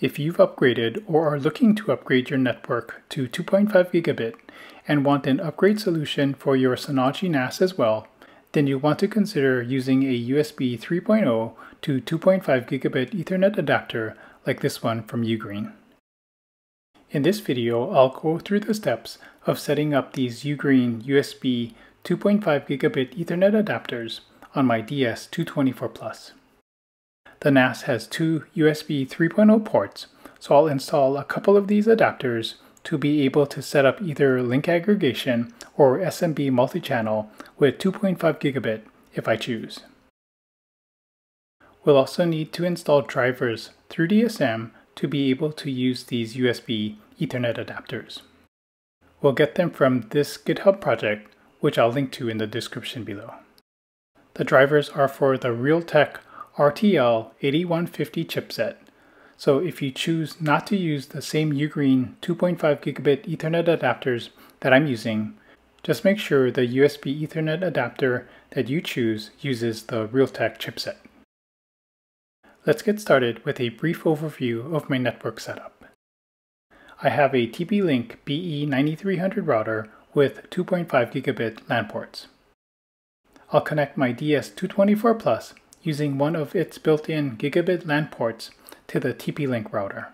If you've upgraded or are looking to upgrade your network to 2.5 gigabit and want an upgrade solution for your Synology NAS as well, then you'll want to consider using a USB 3.0 to 2.5 gigabit Ethernet adapter like this one from Ugreen. In this video, I'll go through the steps of setting up these Ugreen USB 2.5 gigabit Ethernet adapters on my DS224 Plus. The NAS has two USB 3.0 ports, so I'll install a couple of these adapters to be able to set up either link aggregation or SMB multi-channel with 2.5 gigabit if I choose. We'll also need to install drivers through DSM to be able to use these USB Ethernet adapters. We'll get them from this GitHub project, which I'll link to in the description below. The drivers are for the Realtek RTL 8150 chipset. So if you choose not to use the same Ugreen 2.5 gigabit Ethernet adapters that I'm using, just make sure the USB Ethernet adapter that you choose uses the Realtek chipset. Let's get started with a brief overview of my network setup. I have a TP-Link BE9300 router with 2.5 gigabit LAN ports. I'll connect my DS224 Plus using one of its built-in gigabit LAN ports to the TP-Link router.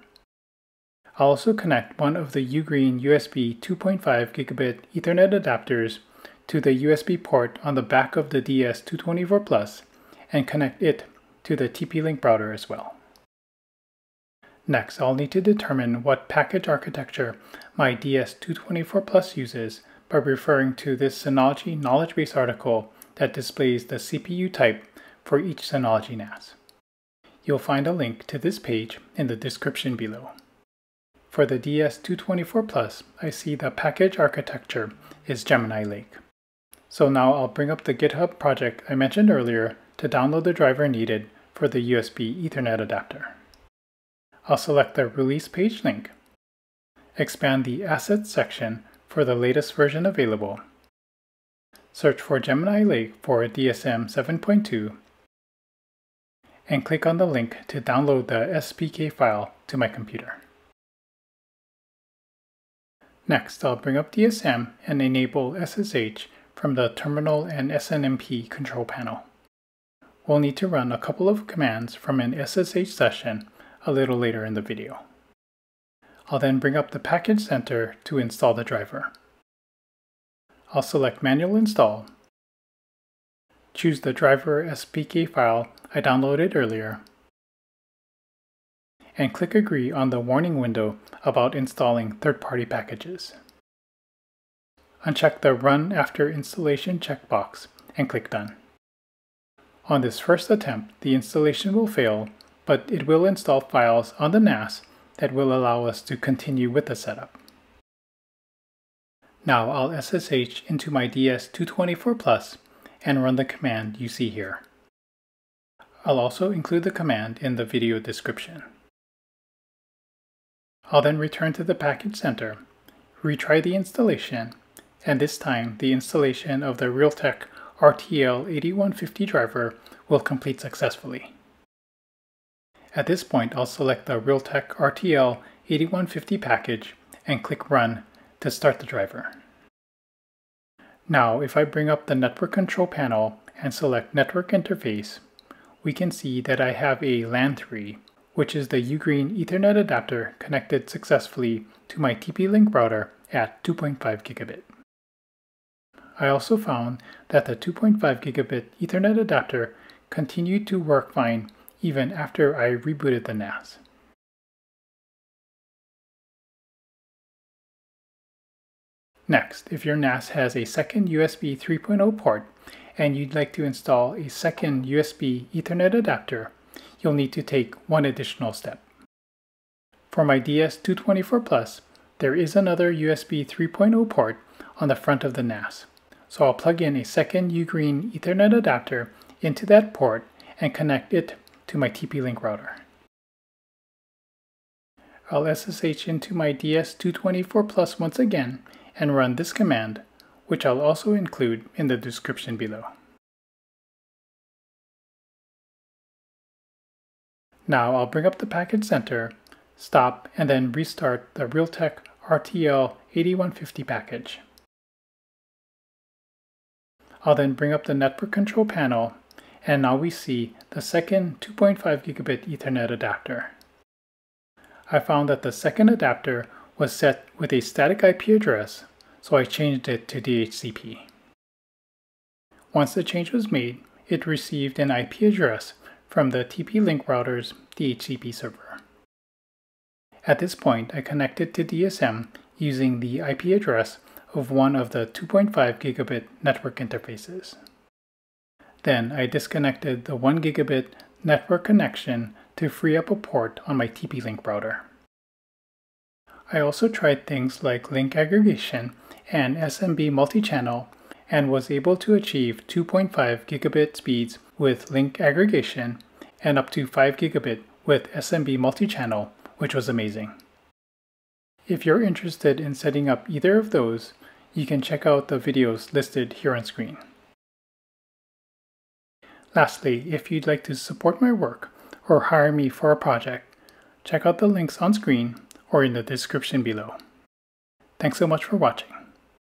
I'll also connect one of the Ugreen USB 2.5 gigabit Ethernet adapters to the USB port on the back of the DS224 Plus and connect it to the TP-Link router as well. Next, I'll need to determine what package architecture my DS224 Plus uses by referring to this Synology knowledge base article that displays the CPU type for each Synology NAS. You'll find a link to this page in the description below. For the DS224 Plus, I see the package architecture is Gemini Lake. So now I'll bring up the GitHub project I mentioned earlier to download the driver needed for the USB Ethernet adapter. I'll select the release page link, expand the assets section for the latest version available, search for Gemini Lake for DSM 7.2, and click on the link to download the SPK file to my computer. Next, I'll bring up DSM and enable SSH from the terminal and SNMP control panel. We'll need to run a couple of commands from an SSH session a little later in the video. I'll then bring up the package center to install the driver. I'll select manual install choose the driver SPK file I downloaded earlier, and click Agree on the warning window about installing third-party packages. Uncheck the Run After Installation checkbox and click Done. On this first attempt, the installation will fail, but it will install files on the NAS that will allow us to continue with the setup. Now I'll SSH into my DS224 Plus and run the command you see here. I'll also include the command in the video description. I'll then return to the package center, retry the installation, and this time the installation of the Realtek RTL 8150 driver will complete successfully. At this point, I'll select the Realtek RTL 8150 package and click Run to start the driver. Now, if I bring up the network control panel and select network interface, we can see that I have a LAN3, which is the Ugreen Ethernet adapter connected successfully to my TP-Link router at 2.5 gigabit. I also found that the 2.5 gigabit Ethernet adapter continued to work fine even after I rebooted the NAS. Next, if your NAS has a second USB 3.0 port and you'd like to install a second USB Ethernet adapter, you'll need to take one additional step. For my DS224 Plus, there is another USB 3.0 port on the front of the NAS. So I'll plug in a second Ugreen Ethernet adapter into that port and connect it to my TP-Link router. I'll SSH into my DS224 Plus once again and run this command, which I'll also include in the description below. Now I'll bring up the package center, stop, and then restart the Realtek RTL 8150 package. I'll then bring up the network control panel and now we see the second 2.5 gigabit Ethernet adapter. I found that the second adapter was set with a static IP address, so I changed it to DHCP. Once the change was made, it received an IP address from the TP-Link router's DHCP server. At this point, I connected to DSM using the IP address of one of the 2.5 gigabit network interfaces. Then I disconnected the 1 gigabit network connection to free up a port on my TP-Link router. I also tried things like link aggregation and SMB multi-channel and was able to achieve 2.5 gigabit speeds with link aggregation and up to 5 gigabit with SMB multi-channel, which was amazing. If you're interested in setting up either of those, you can check out the videos listed here on screen. Lastly, if you'd like to support my work or hire me for a project, check out the links on screen or in the description below. Thanks so much for watching.